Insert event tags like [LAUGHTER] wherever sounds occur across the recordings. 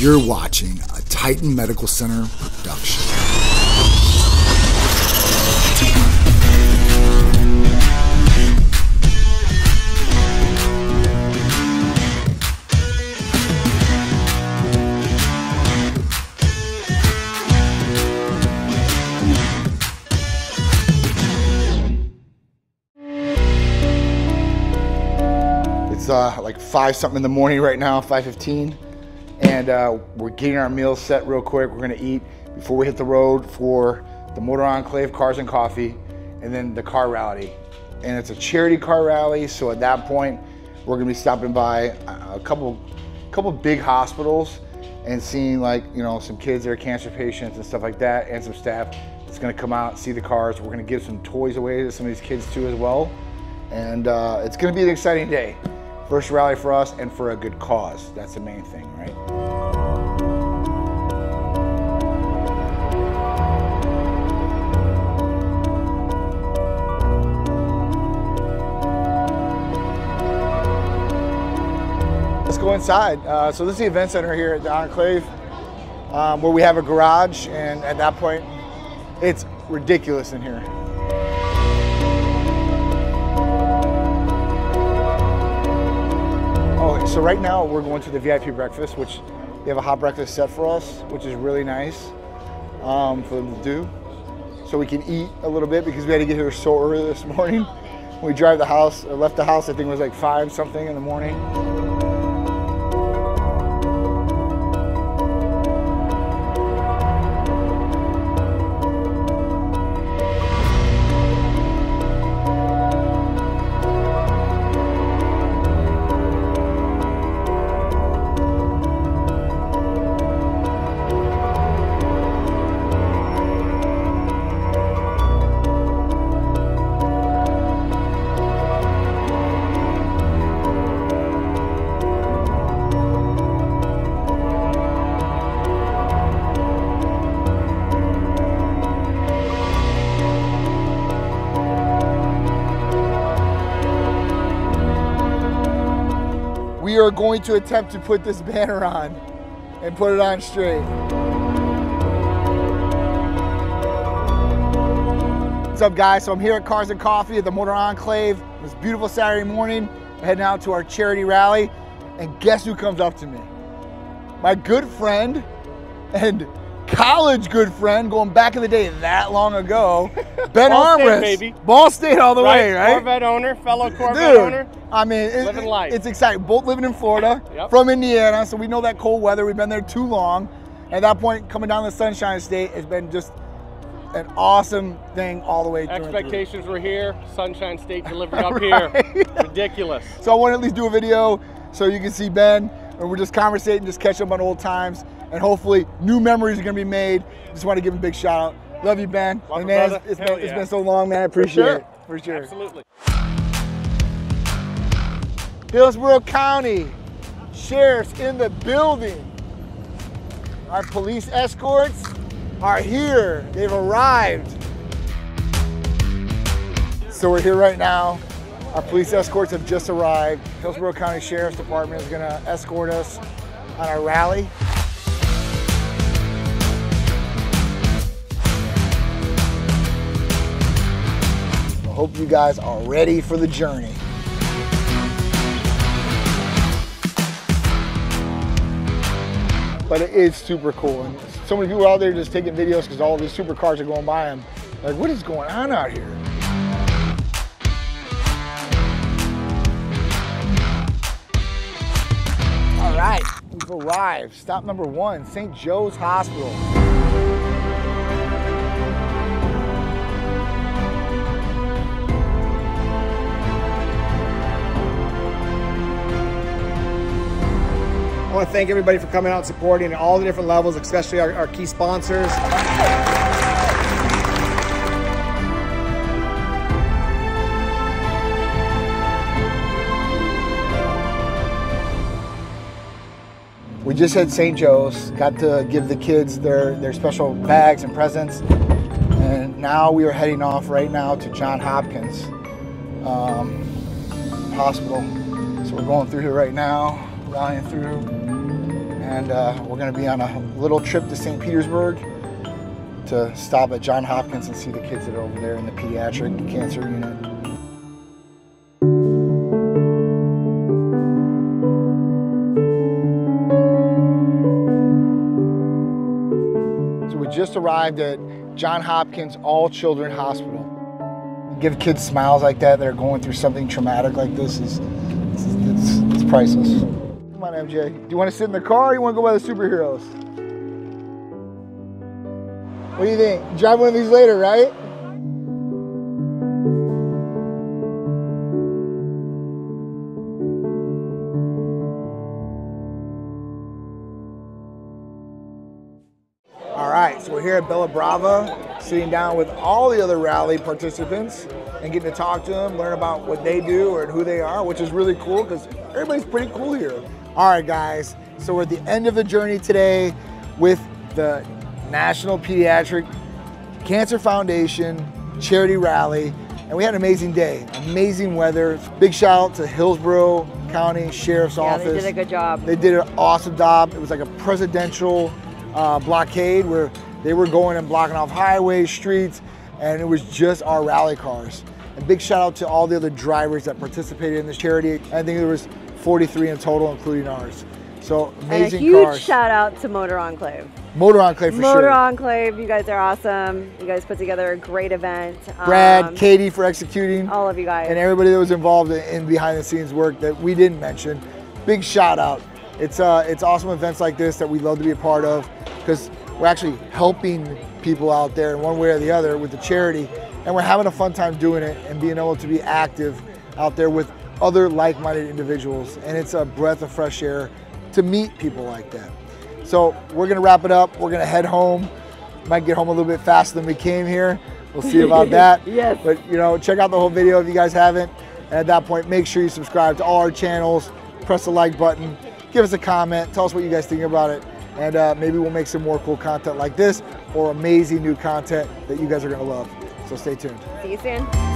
You're watching a Titan Medical Center production. It's uh, like five something in the morning right now, 5:15, and uh, we're getting our meals set real quick. We're gonna eat before we hit the road for the Motor Enclave Cars and Coffee, and then the car rally. And it's a charity car rally, so at that point, we're gonna be stopping by a couple, couple big hospitals and seeing like you know some kids that are cancer patients and stuff like that, and some staff that's gonna come out see the cars. We're gonna give some toys away to some of these kids too as well, and uh, it's gonna be an exciting day. First rally for us and for a good cause. That's the main thing, right? Let's go inside. Uh, so this is the event center here at the Enclave, um, where we have a garage, and at that point, it's ridiculous in here. So right now we're going to the VIP breakfast, which they have a hot breakfast set for us, which is really nice um, for them to do. So we can eat a little bit because we had to get here so early this [LAUGHS] morning. We drive the house, or left the house, I think it was like five something in the morning. Are going to attempt to put this banner on and put it on straight. What's up guys? So I'm here at Cars and Coffee at the Motor Enclave. This beautiful Saturday morning. We're heading out to our charity rally. And guess who comes up to me? My good friend and college good friend going back in the day that long ago, [LAUGHS] Ben Ball State, baby. Ball State all the way, right? Corvette owner, fellow Corvette Dude, owner. I mean, it- Living life. it's exciting. Both living in Florida, Yep. from Indiana, so we know that cold weather. We've been there too long. At that point, coming down the Sunshine State has been just an awesome thing all the way through. Expectations were here. Sunshine State delivered [LAUGHS] up here. Ridiculous. So I want to at least do a video so you can see Ben, and we're just conversating, just catch up on old times, and hopefully new memories are gonna be made. Just want to give him a big shout out. Love you, Ben. Love And man, it's, it's been, it's yeah. been so long, man. I appreciate sure. it. For sure. Absolutely. Hillsborough County Sheriff's in the building. Our police escorts are here. They've arrived. So we're here right now. Our police escorts have just arrived. Hillsborough County Sheriff's Department is going to escort us on our rally. Hope you guys are ready for the journey. but it is super cool. And so many people out there just taking videos because all these supercars are going by them. Like, what is going on out here? All right, we've arrived. Stop number one, St. Joe's Hospital. Want to thank everybody for coming out and supporting at all the different levels, especially our, our key sponsors. We just hit St. Joe's, got to give the kids their, their special bags and presents. And now we are heading off right now to John Hopkins um, Hospital. So we're going through here right now, rallying through. And uh, we're going to be on a little trip to St. Petersburg to stop at John Hopkins and see the kids that are over there in the pediatric cancer unit. So we just arrived at John Hopkins All Children Hospital. Give kids smiles like that that are going through something traumatic like this is it's, it's, it's priceless. Come on, MJ. Do you want to sit in the car or you want to go by the superheroes? What do you think? Drive one of these later, right? All right, so we're here at Bella Brava, sitting down with all the other rally participants and getting to talk to them, learn about what they do or who they are, which is really cool because everybody's pretty cool here. All right, guys, so we're at the end of the journey today with the National Pediatric Cancer Foundation charity rally, and we had an amazing day, amazing weather. Big shout out to Hillsborough County Sheriff's Yeah, Office. they did a good job. They did an awesome job. It was like a presidential uh, blockade where they were going and blocking off highways, streets, and it was just our rally cars. And big shout out to all the other drivers that participated in this charity. I think there was 43 in total, including ours. So amazing And a huge cars. shout out to Motor Enclave. Motor Enclave for Motor sure. Enclave, you guys are awesome. You guys put together a great event. Brad, Um, Katie for executing. all of you guys. and everybody that was involved in- in behind the scenes work that we didn't mention. Big shout out. It's uh, it's awesome events like this that we love to be a part of because we're actually helping people out there in one way or the other with the charity, and we're having a fun time doing it and being able to be active out there with other like-minded individuals. And it's a breath of fresh air to meet people like that. So we're gonna wrap it up. We're gonna head home. Might get home a little bit faster than we came here. We'll see about [LAUGHS] that. Yes. But you know, check out the whole video if you guys haven't. And at that point, make sure you subscribe to all our channels. Press the like button. Give us a comment. Tell us what you guys think about it. And uh, maybe we'll make some more cool content like this or amazing new content that you guys are gonna love. So stay tuned. See you soon.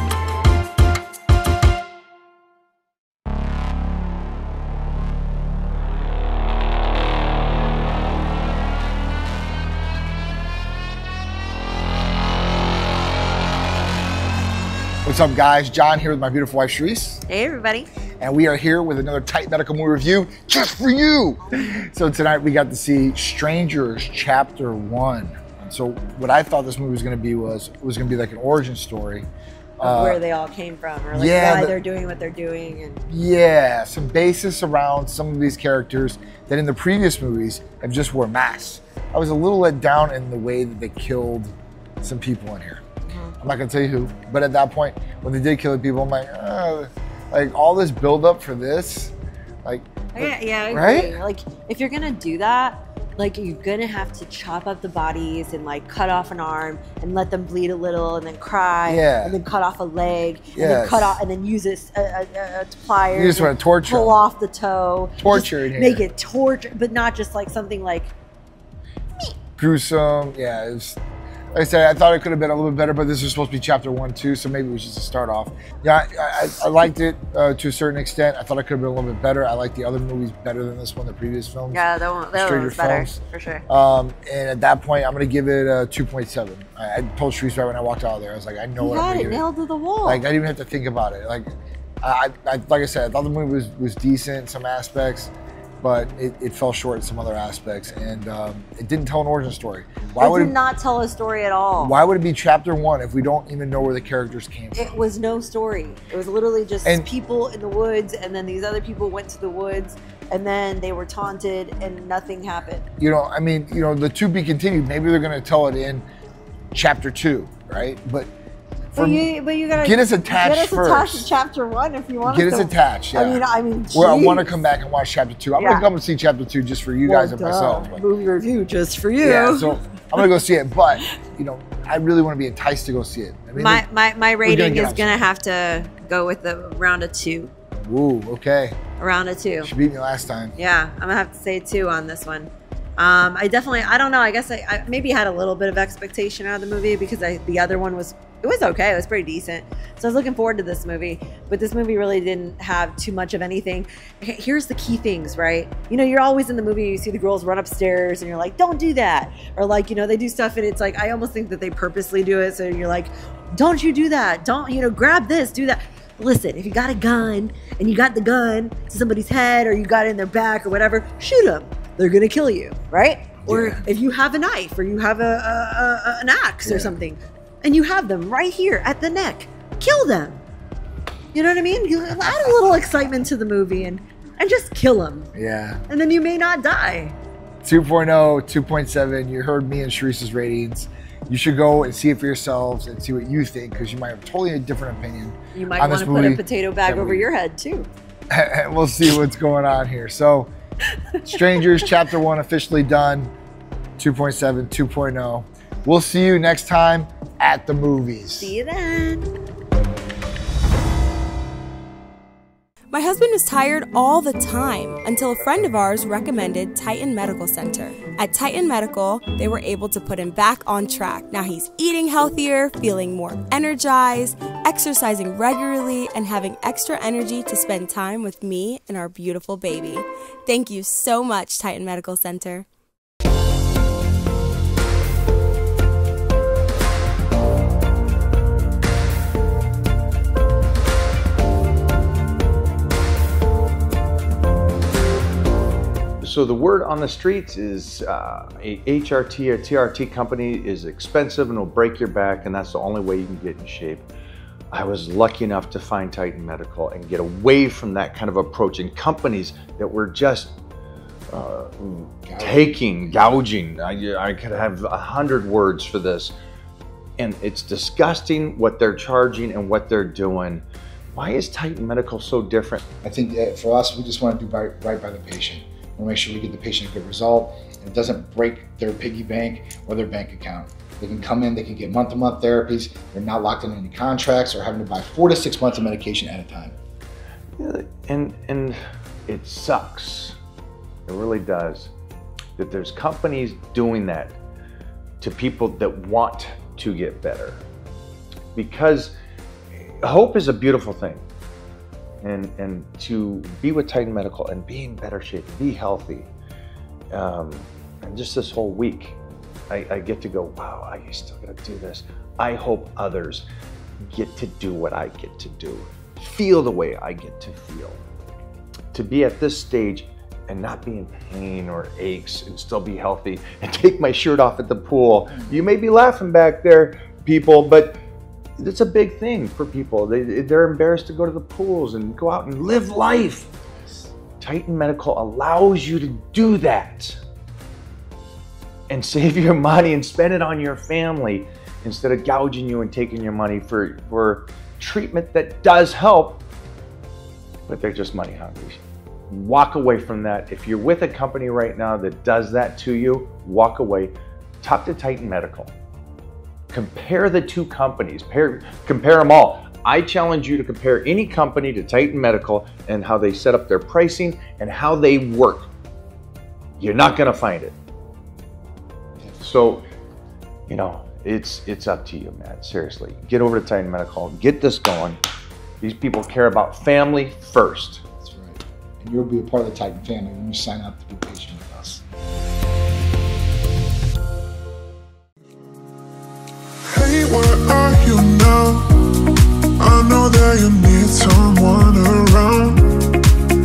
What's up, guys? John here with my beautiful wife, Sharice. Hey, everybody. and we are here with another Titan Medical movie review just for you. So tonight we got to see Strangers Chapter One. So what I thought this movie was going to be was was going to be like an origin story. of Uh, where they all came from or like yeah, why the- they're doing what they're doing and Yeah, some basis around some of these characters that in the previous movies have just wore masks. I was a little let down in the way that they killed some people in here. I'm not gonna tell you who, but at that point, when they did kill the people, I'm like, uh, like all this build up for this, like, yeah yeah Right? like if you're gonna do that like you're gonna have to chop up the bodies and like cut off an arm and let them bleed a little and then cry Yeah. and then cut off a leg and then cut off and then use this a, a, a, a pliers You just wanna torture pull off the toe Torture in make it torture but not just like something like gruesome. Yeah, it was. Like I said, I thought it could have been a little bit better, but this is supposed to be chapter one too, so maybe it was just a start off. Yeah, I, I, I liked it uh, to a certain extent. I thought it could have been a little bit better. I liked the other movies better than this one, the previous films. Yeah, that one, that one was better Films. for sure. Um, and at that point, I'm gonna give it a 2.7. I, I told Sharice right when I walked out of there, I was like, I know you what I'm had gonna it it. nailed to the wall Like I didn't even have to think about it. Like I, I like I said, I thought the movie was was decent in some aspects, but it, it fell short in some other aspects, and um, it didn't tell an origin story. Why it would did it, not tell a story at all Why would it be chapter one if we don't even know where the characters came from? It was no story. It was literally just And- people in the woods, and then these other people went to the woods, and then they were taunted, and nothing happened. you know, I mean, you know, the to be continued. Maybe they're gonna tell it in chapter two, right? But But you, but you gotta get us attached get us first. attached to chapter one if you want. To. Get us to. attached. Yeah. I mean, I mean, Well, I want to come back and watch chapter two. I'm Yeah. gonna come and see chapter two just for you Well, guys and duh. myself. But Movie review just for you. yeah, so I'm gonna go see it. But you know, I really want to be enticed to go see it. I mean, My, my, my rating get is going to have to go with the round of two. Ooh, okay. Around a round of two. She beat me last time. Yeah, I'm gonna have to say two on this one. Um, I definitely, I don't know. I guess I, I maybe had a little bit of expectation out of the movie because I, the other one was it was okay. It was pretty decent. So I was looking forward to this movie, but this movie really didn't have too much of anything. Here's the key things, right? You know, you're always in the movie, you see the girls run upstairs and you're like, don't do that. Or like, you know, they do stuff and it's like, I almost think that they purposely do it. So you're like, don't you do that. Don't, you know, grab this, do that. Listen, if you got a gun and you got the gun to somebody's head or you got it in their back or whatever, shoot them. They're going to kill you, right? Or Yeah. if you have a knife or you have a, a, a an axe Yeah. or something, and you have them right here at the neck, kill them. You know what I mean? You add a little excitement to the movie and and just kill them, Yeah. and then you may not die. 2.0, 2.7. You heard me and Sharice's ratings. You should go and see it for yourselves and see what you think because you might have totally a different opinion. You might On want this to put a potato bag over we- your head too. and [LAUGHS] we'll see what's going on here. So, [LAUGHS] Strangers Chapter 1 officially done. 2.7, 2.0. We'll see you next time at the movies. See you then. My husband was tired all the time until a friend of ours recommended Titan Medical Center. At Titan Medical, they were able to put him back on track. Now he's eating healthier, feeling more energized, exercising regularly, and having extra energy to spend time with me and our beautiful baby. Thank you so much, Titan Medical Center. So the word on the streets is uh, a HRT or TRT company is expensive and will break your back, and that's the only way you can get in shape. I was lucky enough to find Titan Medical and get away from that kind of approach and companies that were just uh, taking, gouging. I, I could have a hundred words for this, and it's disgusting what they're charging and what they're doing. Why is Titan Medical so different? I think for us, we just want to do right by the patient. We make sure we get the patient a good result and it doesn't break their piggy bank or their bank account. They can come in, they can get month to month therapies. They're not locked in any contracts or having to buy four to six months of medication at a time. And and it sucks. It really does. That there's companies doing that to people that want to get better. Because hope is a beautiful thing. And and to be with Titan Medical and be in better shape, be healthy. Um, and just this whole week, I, I get to go, wow, I still gotta do this. I hope others get to do what I get to do, feel the way I get to feel. To be at this stage and not be in pain or aches and still be healthy and [LAUGHS] take my shirt off at the pool. You may be laughing back there, people, but it's a big thing for people. They, they're embarrassed to go to the pools and go out and live life. Titan Medical allows you to do that and [LAUGHS] save your money and spend it on your family instead of gouging you and taking your money for, for treatment that does help, but they're just money hungry. Walk away from that. If you're with a company right now that does that to you, walk away. Talk to Titan Medical. Compare the two companies, pair, compare them all. I challenge you to compare any company to Titan Medical and how they set up their pricing and how they work. You're not going to find it. So, you know, it's it's up to you, man. Seriously, get over to Titan Medical, get this going. These people care about family first. That's right. And you'll be a part of the Titan family when you sign up to be a patient where are you now? I know that you need someone around.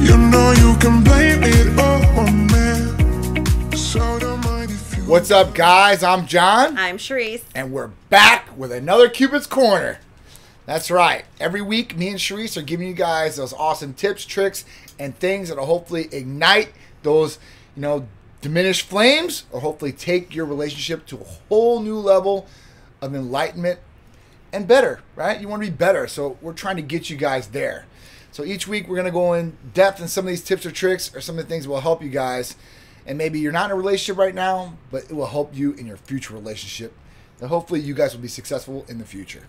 You know you can blame it all on me. So don't mind if you. What's up, guys? I'm John. I'm Sharice. and we're back with another Cupid's Corner. That's right. Every week, me and Sharice are giving you guys those awesome tips, tricks, and things that'll hopefully ignite those, you know, diminished flames, or hopefully take your relationship to a whole new level of enlightenment and better. Right? You want to be better, so we're trying to get you guys there. So each week, we're gonna go in depth in some of these tips or tricks, or some of the things that will help you guys. And maybe you're not in a relationship right now, but it will help you in your future relationship. And hopefully, you guys will be successful in the future.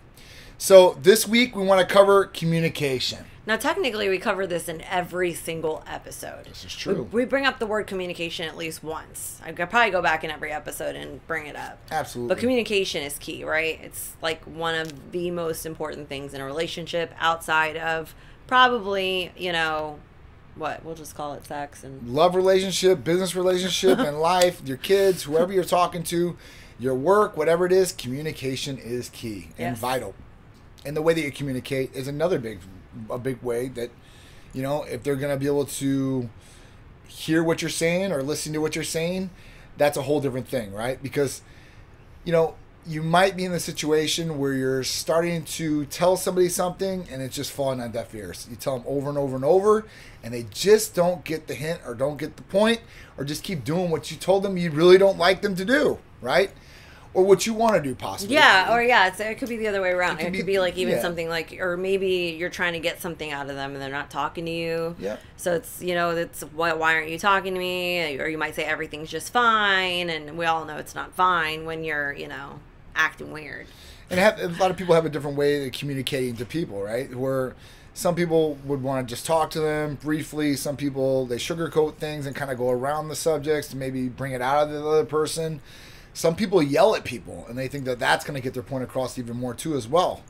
So this week we want to cover communication. Now, technically, we cover this in every single episode. This is true. We, we bring up the word communication at least once. I could probably go back in every episode and bring it up. Absolutely. But communication is key, right? It's like one of the most important things in a relationship outside of probably, you know, what? We'll just call it sex and love relationship, business relationship, [LAUGHS] and life, your kids, whoever you're talking to, your work, whatever it is, communication is key and Yes. vital. And the way that you communicate is another big, a big way that, you know, if they're gonna be able to hear what you're saying or listen to what you're saying, that's a whole different thing, right? Because, you know, you might be in the situation where you're starting to tell somebody something and it's just falling on deaf ears. You tell them over and over and over, and they just don't get the hint or don't get the point or just keep doing what you told them you really don't like them to do, right? Or what you want to do, possibly. Yeah, or yeah, it's, it could be the other way around. It It could could, be- be, like even yeah. something like, or maybe you're trying to get something out of them and they're not talking to you. Yeah. So it's you know it's why why aren't you talking to me? Or you might say everything's just fine, and we all know it's not fine when you're you know acting weird. and have, a lot of people have a different way of communicating to people, right? Where some people would want to just talk to them briefly. Some people they sugarcoat things and kind of go around the subjects to maybe bring it out of the other person. Some people yell at people and they think that that's going to get their point across even more too as well.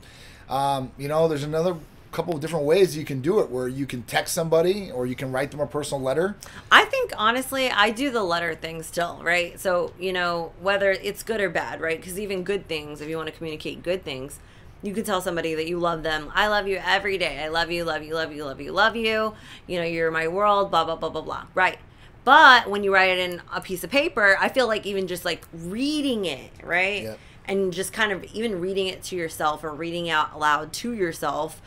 Um, you know, there's another couple of different ways you can do it where you can text somebody or you can write them a personal letter. I think honestly, I do the letter thing still, right? So, you know, whether it's good or bad, right? Because even good things, if you want to communicate good things, you can tell somebody that you love them. I love you every day. I love you, love you, love you, love you, love you. You know, you're my world, blah, blah, blah, blah, blah. Right. But when you write it in a piece of paper, I feel like even just like reading it, right? Yep. And just kind of even reading it to yourself or reading out loud to yourself,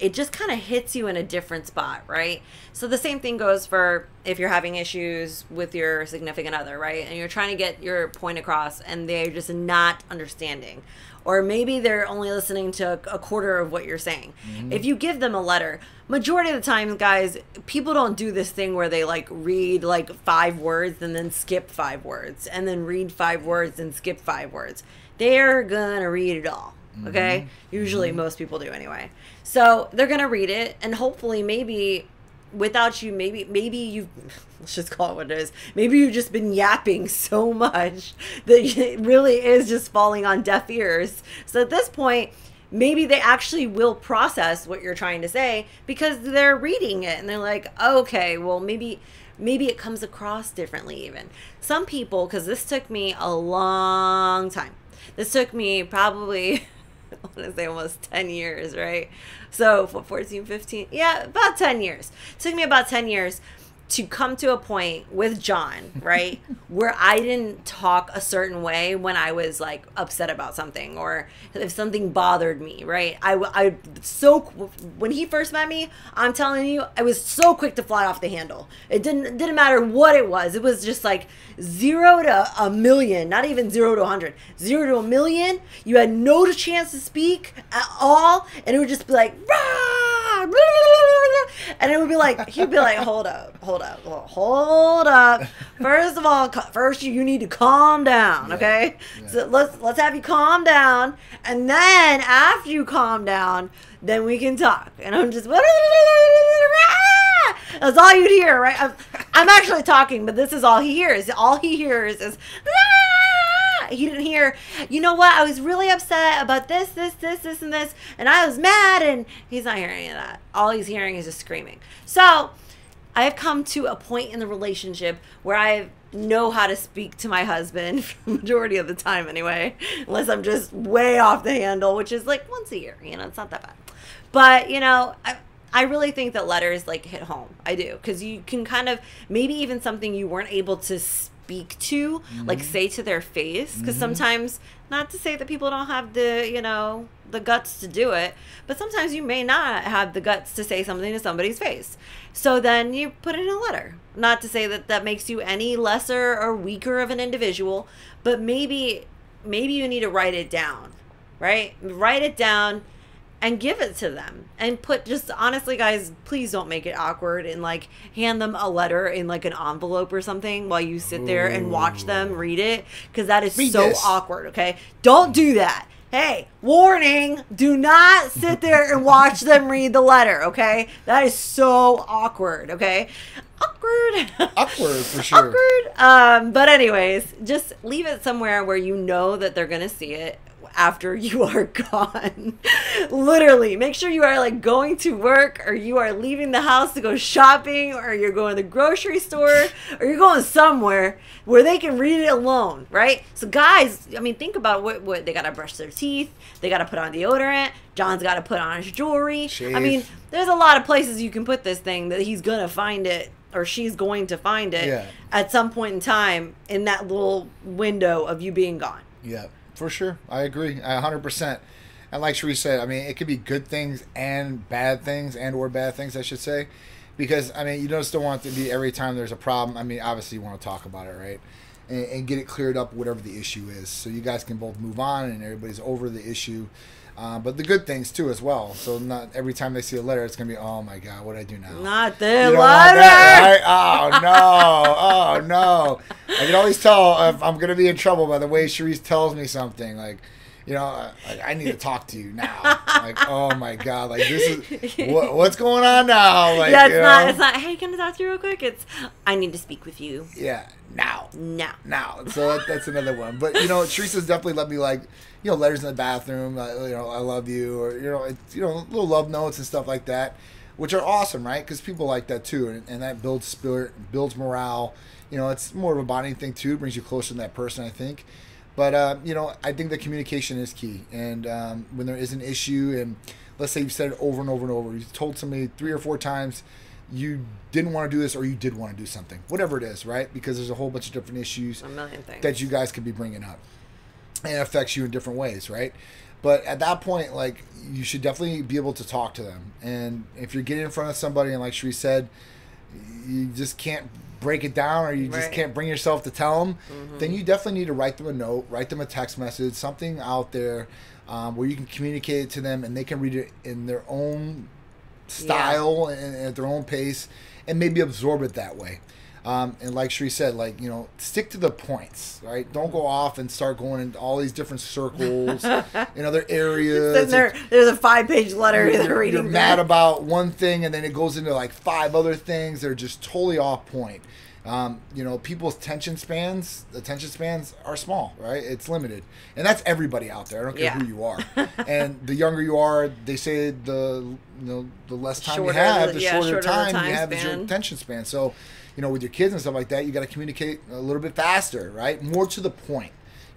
it just kind of hits you in a different spot, right? So the same thing goes for if you're having issues with your significant other, right? And you're trying to get your point across and they're just not understanding. Or maybe they're only listening to a quarter of what you're saying. Mm-hmm. If you give them a letter, majority of the time, guys, people don't do this thing where they like read like five words and then skip five words and then read five words and skip five words. They're gonna read it all. Mm-hmm. Okay? Usually mm-hmm. most people do anyway. So they're gonna read it and hopefully maybe without you maybe maybe you've [LAUGHS] let's just call it what it is. Maybe you've just been yapping [LAUGHS] so much that [LAUGHS] it really is just falling on deaf ears. So at this point maybe they actually will process what you're trying to say because they're reading it and they're like okay well maybe maybe it comes across differently even. Some people because this took me a long time. This took me probably I want to say almost 10 years, right? So, for 14, 15, yeah, about 10 years. It took me about 10 years to come to a point with John, right? [LAUGHS] where I didn't talk a certain way when I was like upset about something or if something bothered me, right? I, I so, when he first met me, I'm telling you, I was so quick to fly off the handle. It didn't, it didn't matter what it was. It was just like zero to a million, not even zero to a hundred, zero to a million. You had no chance to speak at all, and it would just be like, "Rah, blah, blah, blah, blah," [LAUGHS] and it would be like, he'd be like, hold up, hold up, hold up. First of all, first you, need to calm down, okay? So let's let's have you calm down, and then after you calm down, then we can talk. And I'm just. That's all you'd hear, right? I'm, I'm actually talking, but this is all he hears. All he hears is. He didn't hear, you know what? I was really upset about this, this, this, this, and this, and I was mad, and he's not hearing any of that. All he's hearing is just screaming. So, I have come to a point in the relationship where I know how to speak to my husband, [LAUGHS] majority of the time anyway, unless I'm just way off the handle, which is like once a year. You know, it's not that bad. But you know, I, I really think that letters like hit home. I do because you can kind of maybe even something you weren't able to speak to, like mm-hmm. say to their face. Because mm-hmm. sometimes, not to say that people don't have the you know the guts to do it, but sometimes you may not have the guts to say something to somebody's face. So then you put it in a letter. Not to say that that makes you any lesser or weaker of an individual, but maybe maybe you need to write it down, right? Write it down and give it to them and put just honestly guys please don't make it awkward and like hand them a letter in like an envelope or something while you sit there and watch them read it because that is Read so this. awkward okay don't do that Hey, warning, do not sit there and watch them read the letter, okay? That is so awkward, okay? Awkward. Awkward for [LAUGHS] sure. awkward. Um, but anyways, just leave it somewhere where you know that they're gonna see it after you [LAUGHS] are gone. Literally, make sure you are like going to work or you are leaving the house to go shopping or you're going to the grocery store or you're going somewhere where they can read it alone, right? So guys, I mean think about what, what they gotta brush their teeth, they gotta put on deodorant, John's gotta put on his jewelry. I mean, there's a lot of places you can put this thing that he's gonna find it or she's going to find it Yeah. at some point in time in that little window of you being gone. Yeah, for sure. I agree. Hundred percent. And like Sheree said, I mean, it could be good things and bad things, and or bad things, I should say, because I mean, you just don't still want it to be every time there's a problem. I mean, obviously, you want to talk about it, right, and, and get it cleared up, whatever the issue is, so you guys can both move on and everybody's over the issue. Uh, but the good things too, as well. So not every time they see a letter, it's gonna be, oh my god, what do I do now? Not the You don't want letter. that, right? Oh [LAUGHS] no! Oh no! I can always tell if I'm gonna be in trouble by the way Sharice tells me something. Like, you know, like, I need to [LAUGHS] talk to you now. Like, oh my god! Like this is [LAUGHS] what, what's going on now? Like, yeah, it's you not. know? It's not. Hey, can I talk to you real quick? It's. I need to speak with you Yeah, now, now. now. So that, that's another one. But you know, Teresa's definitely let me like, you know, letters in the bathroom. Uh, you know, I love you, or you know, it's, you know, little love notes and stuff like that, which are awesome, right? Because people like that too, and, and that builds spirit, builds morale. You know, it's more of a bonding thing too. It brings you closer to that person, I think. But uh, you know, I think the communication is key. And um, when there is an issue, and let's say you've said it over and over and over, you've told somebody three or four times you didn't want to do this or you did want to do something, whatever it is, right? Because there's a whole bunch of different issues A million things. that you guys could be bringing up, and it affects you in different ways, right? But at that point, like you should definitely be able to talk to them. And if you're getting in front of somebody, and like Sheree said, you just can't break it down, or you just Right. can't bring yourself to tell them, then you definitely need to write them a note, write them a text message, something out there um, where you can communicate it to them, and they can read it in their own style and at their own pace, and maybe absorb it that way. Um, and like Sheree said, like you know, stick to the points, right? Don't go off and start going into all these different circles [LAUGHS] in other areas. There, there's a five-page letter You're- they're you're mad about one thing, and then it goes into like five other things. They're just totally off point. Um, you know, people's attention spans, attention spans are small, right? It's limited, and that's everybody out there. I don't care Yeah. who you are. [LAUGHS] and the younger you are, they say the you know the less time Shorter you have, the- yeah, shorter, shorter the time, time you have is your attention span. So, you know, with your kids and stuff like that, you got to communicate a little bit faster, right? More to the point.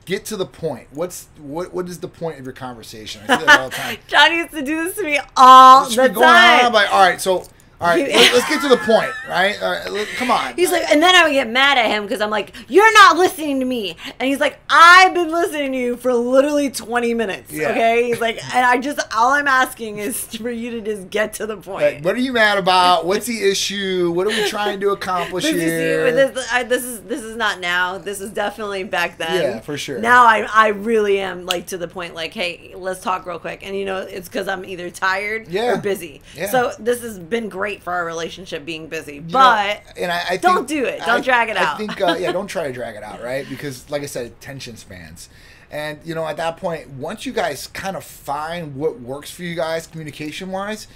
Get to the point. What's what? What is the point of your conversation? I say that all the time. [LAUGHS] John used to do this to me all Should the time. on like, all right, so all right, You- let, us get to the point, right? All right come on. He's like, and then I would get mad at him because I'm like, you're not listening to me. And he's like, I've been listening to you for literally 20 minutes. Yeah. Okay. He's like, and I just, all I'm asking is for you to just get to the point. Like, what are you mad about? What's the issue? What are we trying to accomplish [LAUGHS] This is, here? this, I, this is this is not now. This is definitely back then. Yeah, for sure. Now I I really am like to the point. Like, hey, let's talk real quick. And you know, it's because I'm either tired Yeah. or busy. Yeah. So this has been great for our relationship being busy. You know, But and I, I don't do it. Don't I- drag it I out. think uh, yeah, don't try to [LAUGHS] drag it out, right? Because like I said, attention spans. And you know, at that point, once you guys kind of find what works for you guys communication wise,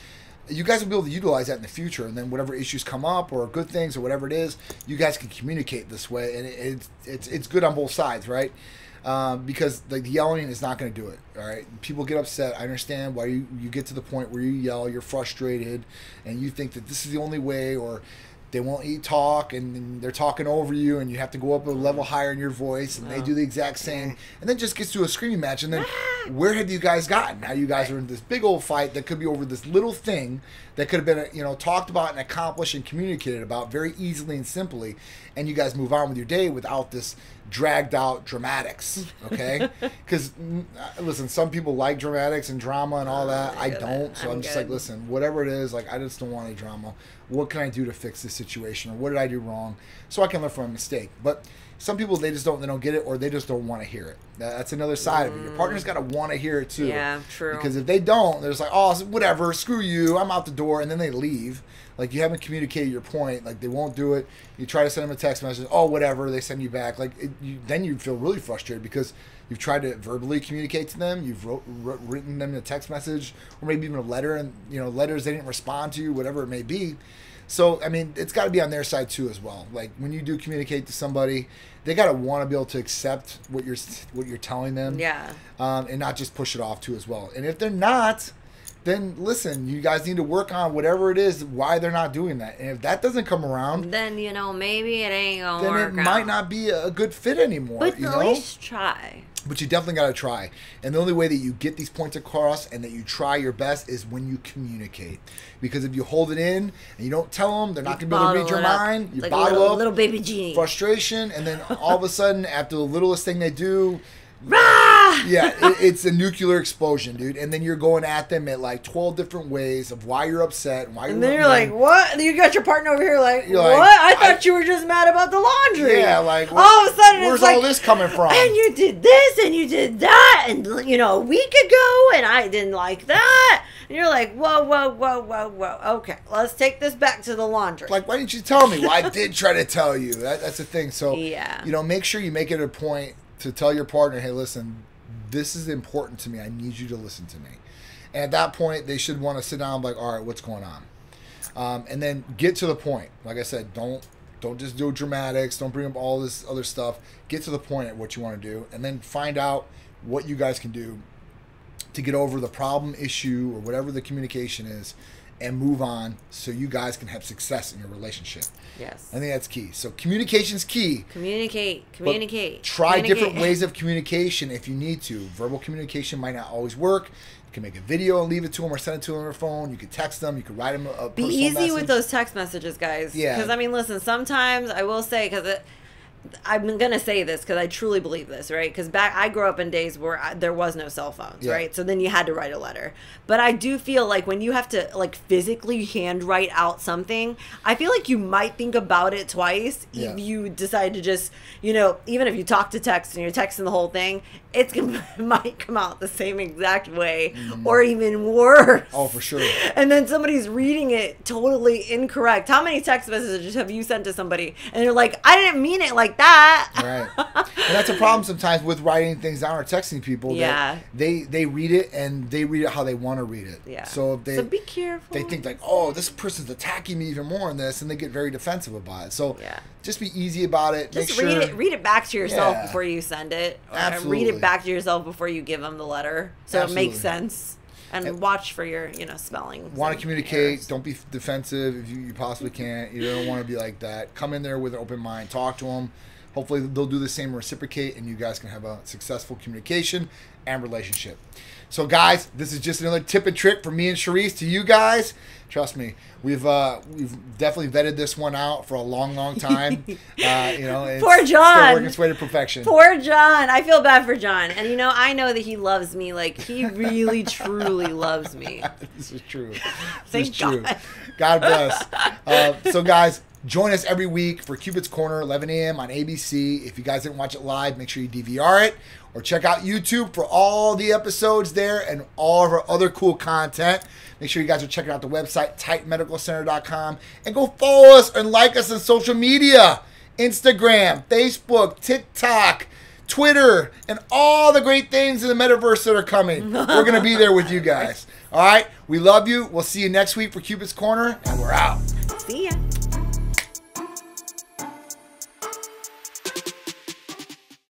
you guys will be able to utilize that in the future. And then whatever issues come up or good things or whatever it is, you guys can communicate this way, and it, it's it's it's good on both sides, right? Um, because like the yelling is not going to do it. All right, people get upset. I understand why you you get to the point where you yell, you're frustrated, and you think that this is the only way, or they won't eat talk and they're talking over you and you have to go up a level higher in your voice and they do the exact same and then just gets to a screaming match and then where have you guys gotten now you guys are in this big old fight that could be over this little thing that could have been you know talked about and accomplished and communicated about very easily and simply and you guys move on with your day without this dragged out dramatics okay? [LAUGHS] Because uh, listen some people like dramatics and drama and all that. I don't so I'm just like listen, whatever it is, like I just don't want any drama. What can I do to fix this situation, or what did I do wrong, so I can learn from a mistake? But some people they just don't they don't get it, or they just don't want to hear it. That's another side of it. Your partner's got to mm. want to hear it too. Yeah, true. Because if they don't, there's like, oh, whatever, screw you, I'm out the door, and then they leave. Like you haven't communicated your point. Like they won't do it. You try to send them a text message. Oh, whatever. They send you back. Like it, you, then you feel really frustrated because You've tried to verbally communicate to them. You've wrote, wrote, written them a text message or maybe even a letter, and you know letters they didn't respond to, you, whatever it may be. So I mean, it's got to be on their side too as well. Like when you do communicate to somebody, they got to want to be able to accept what you're what you're telling them. Yeah. Um, and not just push it off too as well. And if they're not, then listen, you guys need to work on whatever it is why they're not doing that. And if that doesn't come around, Then you know maybe it ain't gonna then work it out. might not be a good fit anymore. But you at know? least try. But you definitely got to try. And the only way that you get these points across and that you try your best is when you communicate. Because if you hold it in and you don't tell them, they're not going to be able to read your mind. You like bottle a little, up little baby genie. frustration, and then all of a sudden, after the littlest thing they do, Rah! yeah, it, it's a nuclear explosion, dude. And then you're going at them at like 12 different ways of why you're upset and why you're then you're like, what? And you got your partner over here like, You're what? like, I thought I- you were just mad about the laundry. Yeah, like, all of a sudden where's it's like, all this coming from? And you did this and you did that, and you know, a week ago, and I didn't like that. And you're like, whoa, whoa, whoa, whoa, whoa. Okay, let's take this back to the laundry. Like, why didn't you tell me? Well, I did try to tell you. That, that's the thing. So, [LAUGHS] Yeah. you know, make sure you make it a point to tell your partner, hey, listen, this is important to me. I need you to listen to me. And at that point, they should want to sit down like, all right, what's going on? Um, and then get to the point. Like I said, don't don't just do dramatics. Don't bring up all this other stuff. Get to the point at what you want to do, and then find out what you guys can do to get over the problem, issue, or whatever the communication is, and move on so you guys can have success in your relationship. yes. I think that's key. So communication's key. Communicate, communicate. Try different [LAUGHS] ways of communication if you need to. Verbal communication might not always work. You can make a video and leave it to them or send it to them on their phone. You could text them. You could write them a, Be easy message. with those text messages, guys. Yeah. Because I mean, listen. Sometimes I will say because it. I'm gonna say this because I truly believe this, right? Because back I grew up in days where I, there was no cell phones, Yeah. right? So then you had to write a letter. But I do feel like when you have to like physically handwrite out something, I feel like you might think about it twice Yeah. if you decide to just, you know, even if you talk to text and you're texting the whole thing, it's gonna it [LAUGHS] might come out the same exact way mm-hmm. or even worse. Oh, for sure. [LAUGHS] And then somebody's reading it totally incorrect. How many text messages have you sent to somebody and you're like, I didn't mean it like that? right and that's a problem sometimes with writing things down or texting people that Yeah. they they read it and they read it how they want to read it Yeah. so if they so be careful. they think like oh this person's attacking me even more in this and they get very defensive about it so Yeah. just be easy about it just read sure it read it back to yourself Yeah. before you send it. Or read it back to yourself before you give them the letter. So it makes sense. And watch for your, you know, spelling. want to communicate don't be defensive if you, you possibly can't. You don't want to be like that. Come in there with an open mind talk to them hopefully they'll do the same reciprocate and you guys can have a successful communication and relationship so guys this is just another tip and trick from me and Sharice to you guys trust me we've uh we've definitely vetted this one out for a long long time [LAUGHS] uh you know it's Poor still John. working its way to perfection Poor John. I feel bad for John. And you know, I know that he loves me. Like he really [LAUGHS] truly loves me. this is true. [LAUGHS] This Thank is true. God. God bless. Uh, so, guys, join us every week for Cupid's Corner, 11 a.m. on ABC. If you guys didn't watch it live, make sure you DVR it or check out YouTube for all the episodes there and all of our other cool content. Make sure you guys are checking out the website, titanmedicalcenter.com, and go follow us and like us on social media Instagram, Facebook, TikTok. Twitter, and all the great things in the metaverse that are coming. We're going to be there with you guys. [LAUGHS] All right. We love you. We'll see you next week for Cupid's Corner, and we're out. See ya.